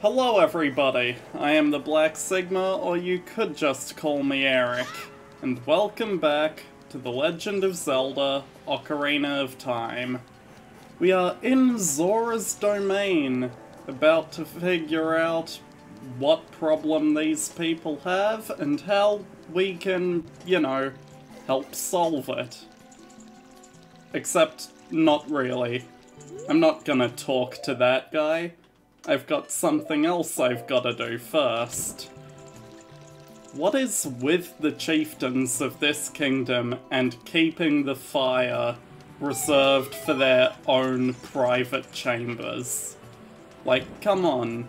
Hello everybody, I am the Black Sigma, or you could just call me Eric, and welcome back to The Legend of Zelda Ocarina of Time. We are in Zora's domain, about to figure out what problem these people have and how we can, you know, help solve it. Except, not really. I'm not gonna talk to that guy. I've got something else I've gotta do first. What is with the chieftains of this kingdom and keeping the fire reserved for their own private chambers? Like, come on.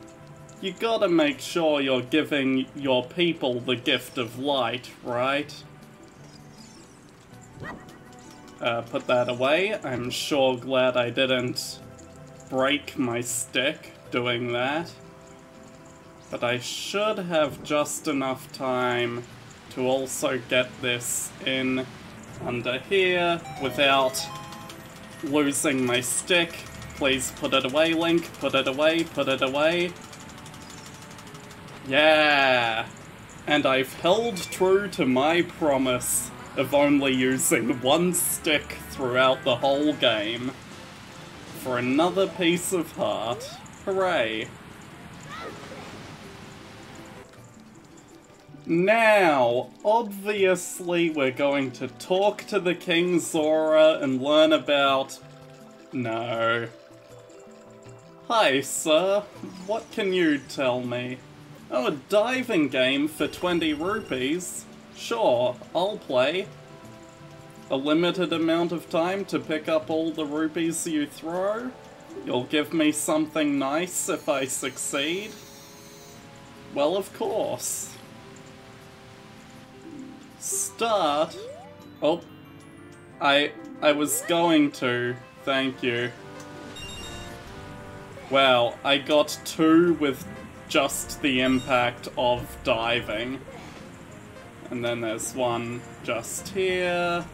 You gotta make sure you're giving your people the gift of light, right? Uh, put that away. I'm sure glad I didn't break my stick doing that. But I should have just enough time to also get this in under here without losing my stick. Please put it away, Link. Put it away, put it away. Yeah! And I've held true to my promise of only using one stick throughout the whole game. For another piece of heart. Hooray. Now, obviously we're going to talk to the King Zora and learn about... No. Hi, sir. What can you tell me? Oh, a diving game for 20 rupees? Sure, I'll play. A limited amount of time to pick up all the rupees you throw? You'll give me something nice if I succeed? Well, of course. Start? Oh. I... I was going to. Thank you. Wow, I got two with just the impact of diving. And then there's one just here.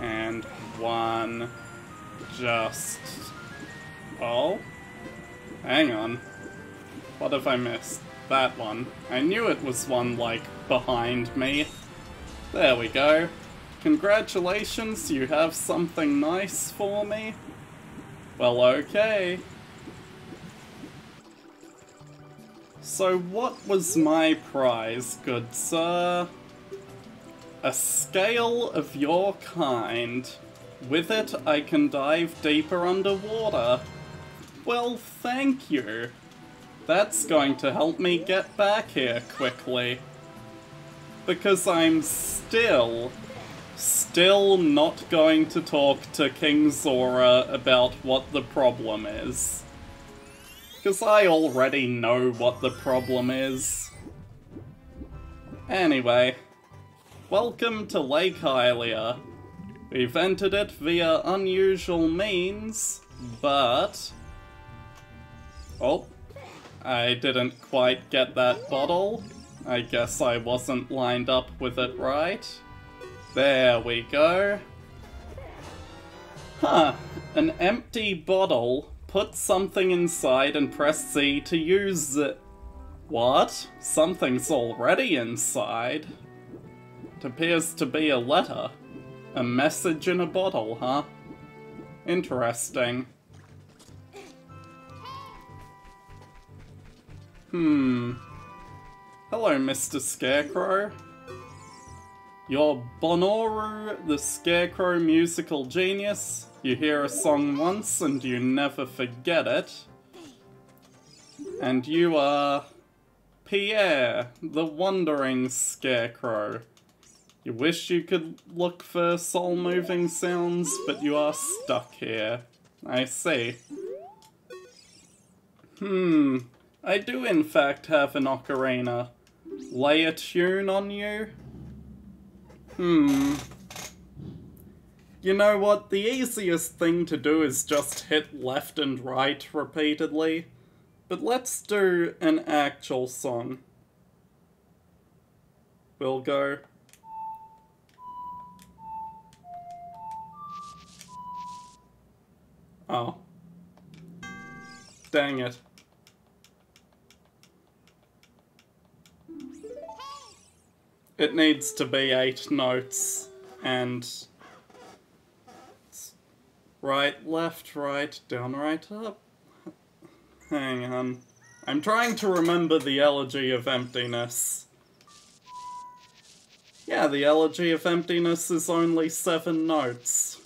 And one just... Oh? Hang on. What if I missed? That one. I knew it was one, like, behind me. There we go. Congratulations, you have something nice for me? Well, okay. So what was my prize, good sir? A scale of your kind. With it, I can dive deeper underwater. Well, thank you. That's going to help me get back here quickly. Because I'm still, still not going to talk to King Zora about what the problem is. Because I already know what the problem is. Anyway, welcome to Lake Hylia. We've entered it via unusual means, but... Oh, I didn't quite get that bottle. I guess I wasn't lined up with it right. There we go. Huh, an empty bottle. Put something inside and press C to use it. What? Something's already inside. It appears to be a letter. A message in a bottle, huh? Interesting. Hmm. Hello, Mr. Scarecrow. You're Bonooru, the Scarecrow musical genius. You hear a song once and you never forget it. And you are Pierre, the Wandering Scarecrow. You wish you could look for soul-moving sounds, but you are stuck here. I see. Hmm. I do in fact have an ocarina. Lay a tune on you? Hmm. You know what, the easiest thing to do is just hit left and right repeatedly. But let's do an actual song. We'll go Oh. Dang it. It needs to be eight notes and right, left, right, down, right, up. Hang on. I'm trying to remember the Elegy of Emptiness. Yeah, the Elegy of Emptiness is only seven notes.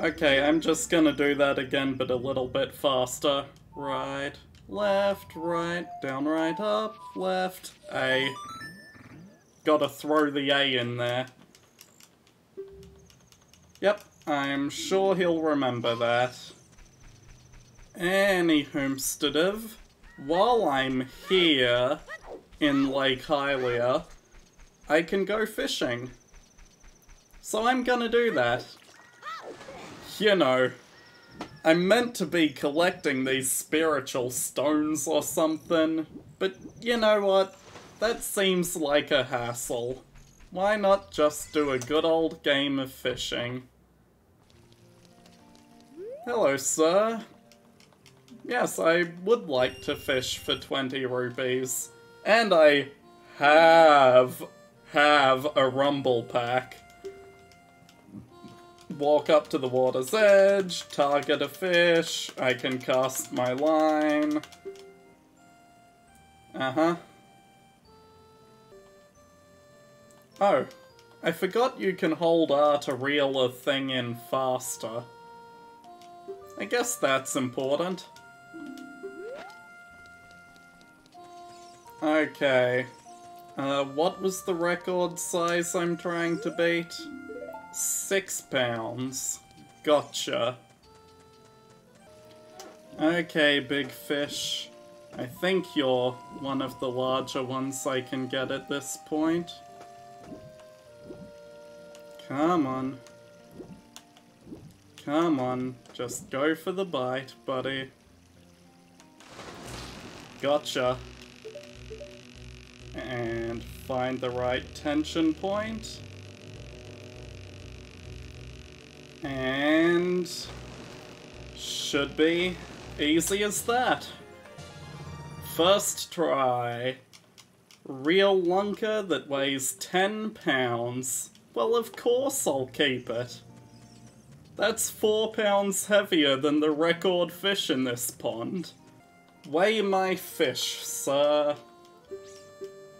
Okay, I'm just gonna do that again, but a little bit faster. Right, left, right, down, right, up, left, A. Gotta throw the A in there. Yep, I'm sure he'll remember that. Any homesteadive, while I'm here in Lake Hylia, I can go fishing. So I'm gonna do that. You know, I'm meant to be collecting these spiritual stones or something, but you know what? That seems like a hassle. Why not just do a good old game of fishing? Hello, sir. Yes, I would like to fish for 20 rupees. And I have, have a rumble pack. Walk up to the water's edge, target a fish, I can cast my line. Uh-huh. Oh, I forgot you can hold R to reel a thing in faster. I guess that's important. Okay. Uh, what was the record size I'm trying to beat? Six pounds. Gotcha. Okay, big fish. I think you're one of the larger ones I can get at this point. Come on. Come on, just go for the bite, buddy. Gotcha and find the right tension point. And should be easy as that. First try. Real lunker that weighs 10 pounds. Well, of course I'll keep it. That's 4 pounds heavier than the record fish in this pond. Weigh my fish, sir.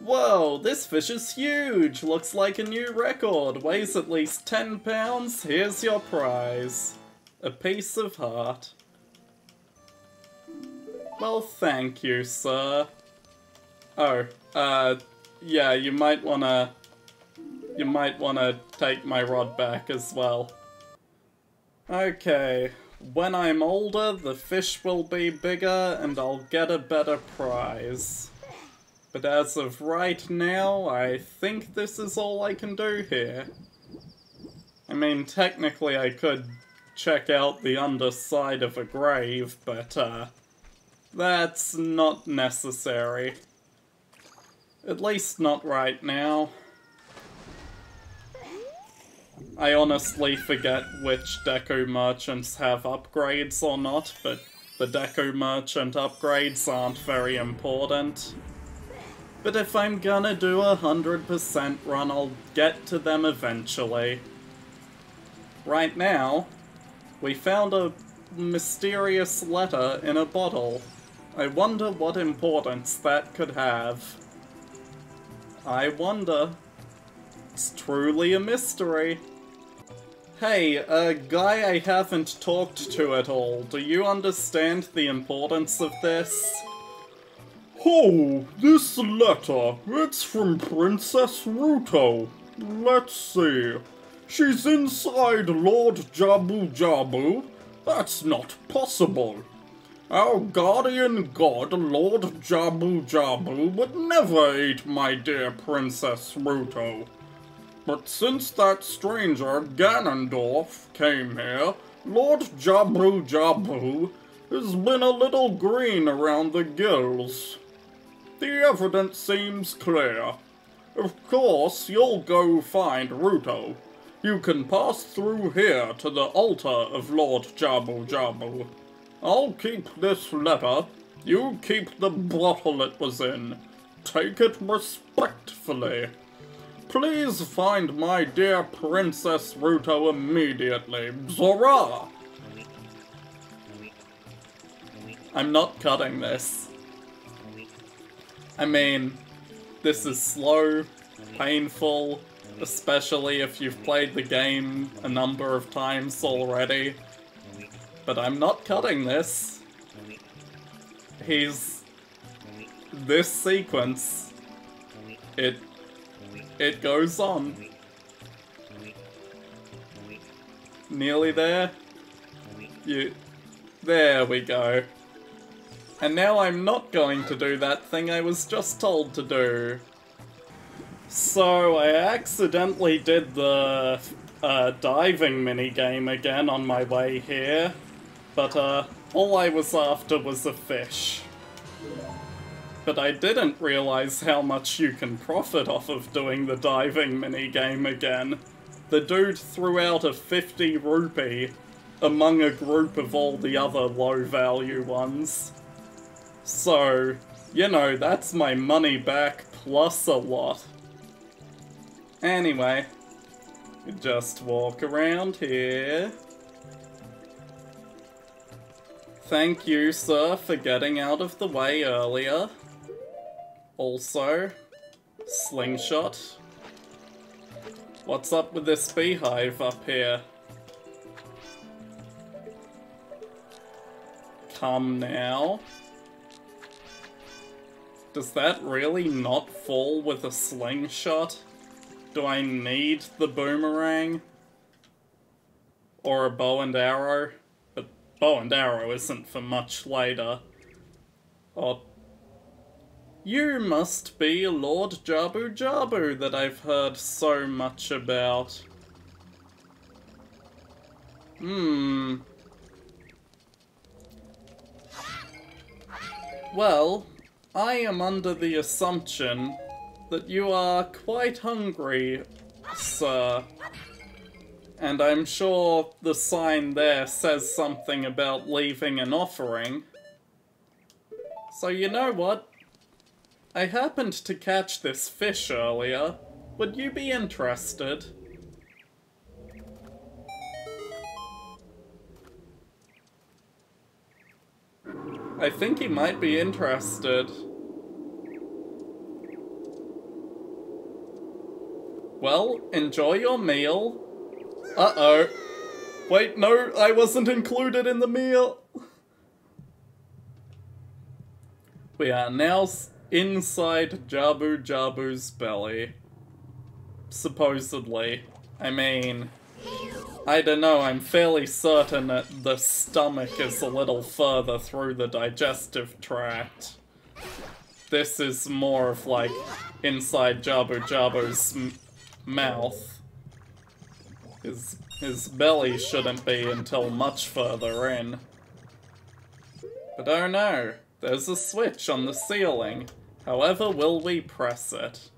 Whoa, this fish is huge! Looks like a new record. Weighs at least 10 pounds. Here's your prize. A piece of heart. Well, thank you, sir. Oh, uh, yeah, you might wanna... You might wanna take my rod back as well. Okay, when I'm older, the fish will be bigger and I'll get a better prize. But as of right now, I think this is all I can do here. I mean, technically I could check out the underside of a grave, but, uh, that's not necessary. At least not right now. I honestly forget which Deku merchants have upgrades or not, but the Deku merchant upgrades aren't very important. But if I'm gonna do a 100% run, I'll get to them eventually. Right now, we found a mysterious letter in a bottle. I wonder what importance that could have. I wonder. It's truly a mystery. Hey, a guy I haven't talked to at all, do you understand the importance of this? Oh, this letter. It's from Princess Ruto. Let's see. She's inside Lord Jabu Jabu. That's not possible. Our guardian god, Lord Jabu Jabu, would never eat my dear Princess Ruto. But since that stranger, Ganondorf, came here, Lord Jabu Jabu has been a little green around the gills. The evidence seems clear. Of course, you'll go find Ruto. You can pass through here to the altar of Lord Jabu Jabu. I'll keep this letter. You keep the bottle it was in. take it respectfully. Please find my dear Princess Ruto immediately. Zora! I'm not cutting this. I mean, this is slow, painful, especially if you've played the game a number of times already. But I'm not cutting this. He's... This sequence, it... It goes on. Nearly there? You... There we go. And now I'm not going to do that thing I was just told to do. So I accidentally did the uh, diving minigame again on my way here, but uh, all I was after was a fish. But I didn't realize how much you can profit off of doing the diving minigame again. The dude threw out a 50 rupee among a group of all the other low value ones. So, you know, that's my money back plus a lot. Anyway, just walk around here. Thank you, sir, for getting out of the way earlier. Also, slingshot. What's up with this beehive up here? Come now. Does that really not fall with a slingshot? Do I need the boomerang? Or a bow and arrow? But bow and arrow isn't for much later. Oh. You must be Lord Jabu Jabu that I've heard so much about. Hmm. Well, I am under the assumption that you are quite hungry, sir. And I'm sure the sign there says something about leaving an offering. So you know what? I happened to catch this fish earlier. Would you be interested? I think he might be interested. Well, enjoy your meal. Uh-oh. Wait, no, I wasn't included in the meal. We are now inside Jabu Jabu's belly. Supposedly. I mean... I don't know, I'm fairly certain that the stomach is a little further through the digestive tract. This is more of like inside Jabu Jabu's mouth. His, his belly shouldn't be until much further in. But oh no, there's a switch on the ceiling. However will we press it?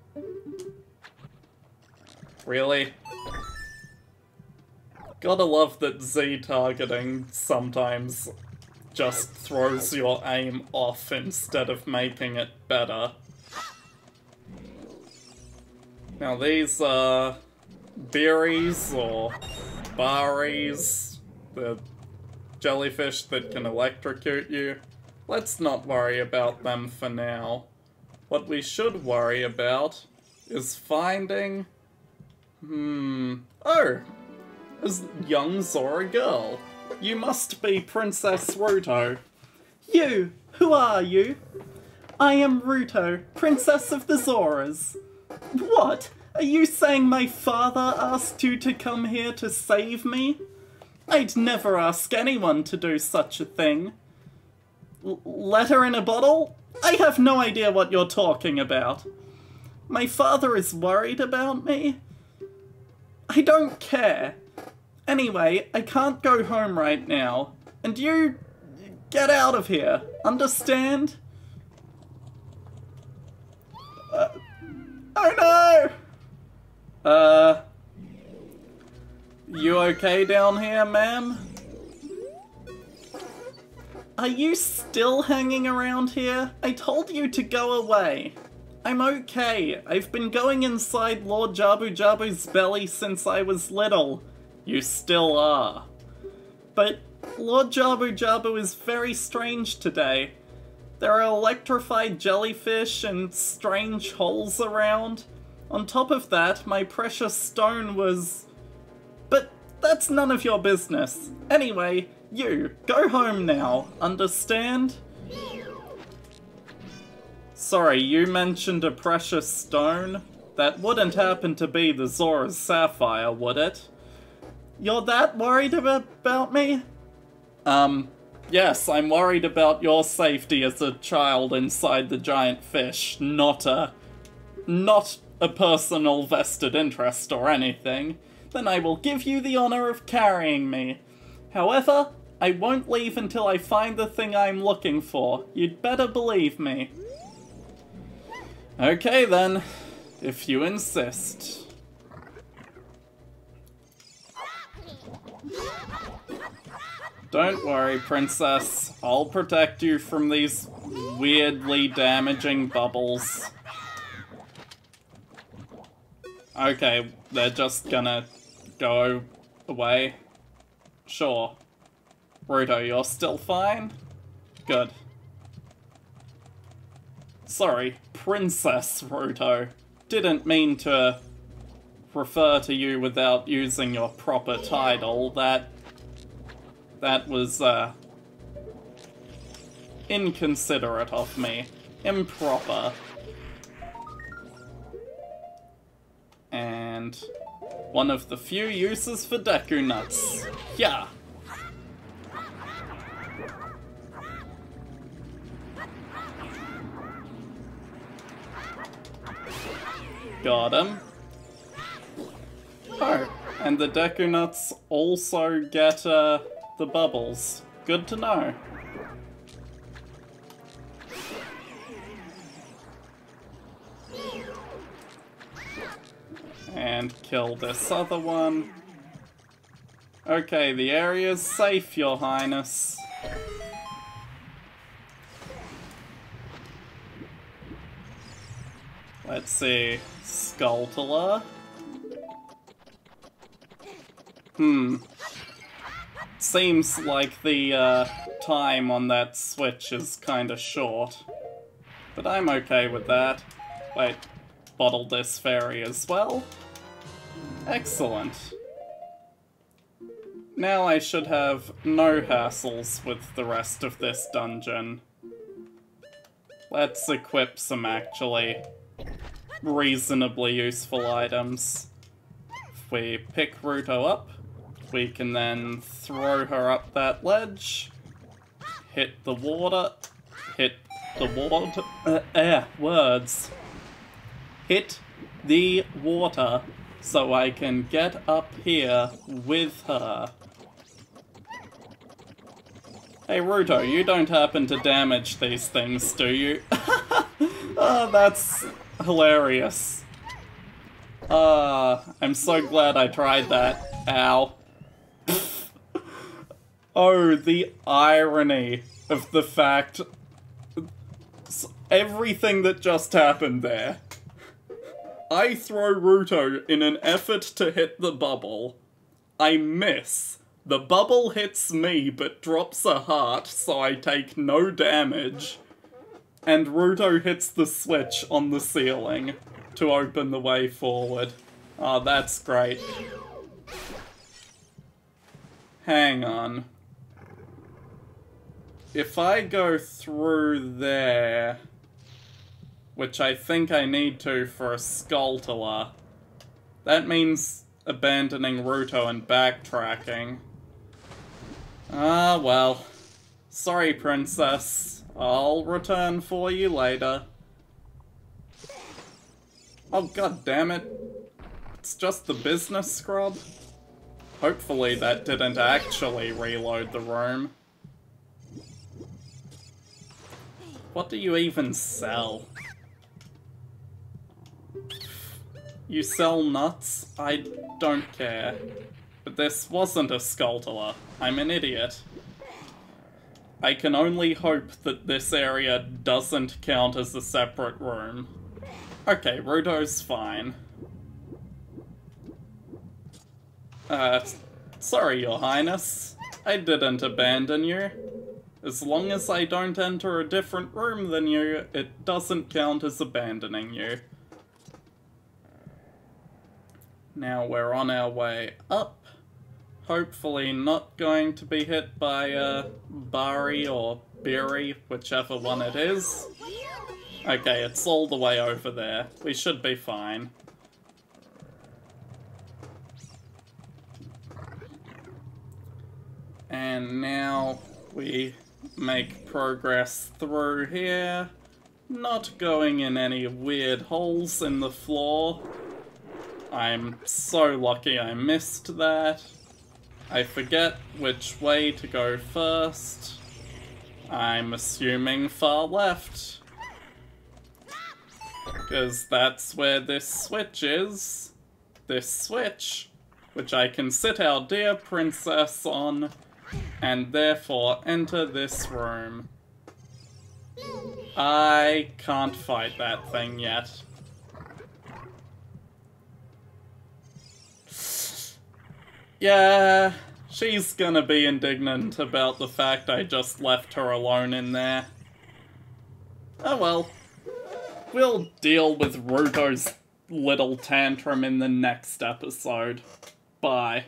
Really? Gotta love that Z targeting sometimes just throws your aim off instead of making it better. Now these are Biris or baris, the jellyfish that can electrocute you. Let's not worry about them for now. What we should worry about is finding... Hmm... Oh! Is young Zora girl. You must be Princess Ruto. You! Who are you? I am Ruto, Princess of the Zoras. What? Are you saying my father asked you to come here to save me? I'd never ask anyone to do such a thing. L letter in a bottle? I have no idea what you're talking about. My father is worried about me? I don't care. Anyway, I can't go home right now. And you... get out of here. Understand? Uh, Oh no! Uh... You okay down here, ma'am? Are you still hanging around here? I told you to go away. I'm okay. I've been going inside Lord Jabu Jabu's belly since I was little. You still are. But Lord Jabu Jabu is very strange today. There are electrified jellyfish and strange holes around. On top of that, my precious stone was. But that's none of your business. Anyway, you, go home now, understand? Sorry, you mentioned a precious stone? That wouldn't happen to be the Zora's Sapphire, would it? You're that worried about me? Um, yes, I'm worried about your safety as a child inside the giant fish, not a... not a personal vested interest or anything. Then I will give you the honor of carrying me. However, I won't leave until I find the thing I'm looking for. You'd better believe me. Okay then, if you insist. Don't worry, Princess. I'll protect you from these weirdly damaging bubbles. Okay, they're just gonna go away. Sure. Ruto, you're still fine? Good. Sorry, Princess Ruto. Didn't mean to refer to you without using your proper title. That that was, uh, inconsiderate of me. Improper. And one of the few uses for Deku Nuts. Yeah. Got him. Oh, and the Deku Nuts also get, uh, the bubbles. Good to know. And kill this other one. Okay, the area's safe, your highness. Let's see. Skulltula. Hmm seems like the uh, time on that switch is kinda short. But I'm okay with that. Wait, bottle this fairy as well? Excellent. Now I should have no hassles with the rest of this dungeon. Let's equip some actually reasonably useful items. If we pick Ruto up, we can then throw her up that ledge, hit the water, hit the water, uh, eh, words, hit the water so I can get up here with her. Hey Ruto, you don't happen to damage these things, do you? oh, that's hilarious. Ah, uh, I'm so glad I tried that. Ow. Oh, the irony of the fact everything that just happened there. I throw Ruto in an effort to hit the bubble. I miss. The bubble hits me but drops a heart, so I take no damage. And Ruto hits the switch on the ceiling to open the way forward. Oh, that's great. Hang on. If I go through there, which I think I need to for a Skulltula, that means abandoning Ruto and backtracking. Ah, well. Sorry, Princess. I'll return for you later. Oh, god damn it. It's just the business scrub. Hopefully that didn't actually reload the room. What do you even sell? You sell nuts? I don't care. But this wasn't a Skulltula. I'm an idiot. I can only hope that this area doesn't count as a separate room. Okay, Ruto's fine. Uh, sorry, Your Highness. I didn't abandon you. As long as I don't enter a different room than you, it doesn't count as abandoning you. Now we're on our way up. Hopefully not going to be hit by, a Bari or Biri, whichever one it is. Okay, it's all the way over there. We should be fine. And now we make progress through here. Not going in any weird holes in the floor. I'm so lucky I missed that. I forget which way to go first. I'm assuming far left. Because that's where this switch is. This switch, which I can sit our dear princess on, and therefore enter this room. I can't fight that thing yet. Yeah, she's gonna be indignant about the fact I just left her alone in there. Oh well. We'll deal with Ruto's little tantrum in the next episode. Bye.